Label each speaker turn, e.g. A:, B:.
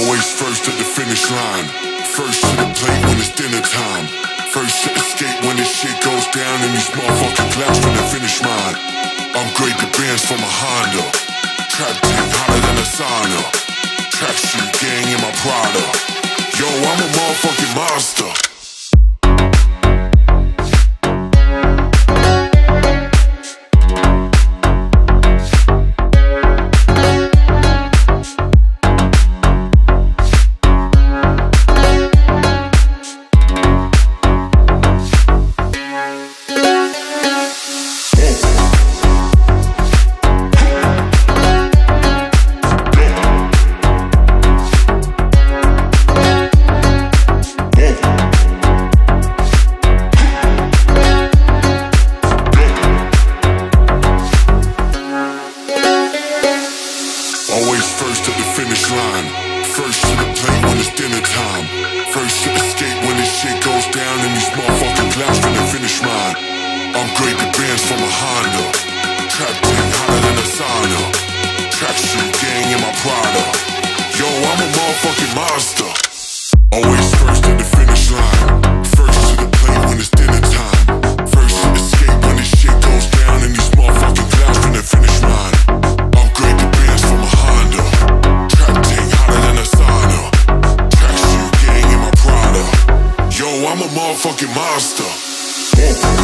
A: Always first at the finish line. First to the plate when it's dinner time. First to escape when this shit goes down and these motherfucking clouds finna finish mine. Upgrade the bands from a Honda. Trap team hotter than a sauna. Tracksuit gang in my Prada. Yo, I'm a motherfucking monster. Always first at the finish line. First to the plate when it's dinner time. First to escape when this shit goes down and these motherfucking clouds finna finish mine. Upgrade the bands from a Honda. Trap team hotter than a sauna. Tracksuit gang in my Prada. Yo, I'm a motherfucking monster. Always I'm a motherfucking monster.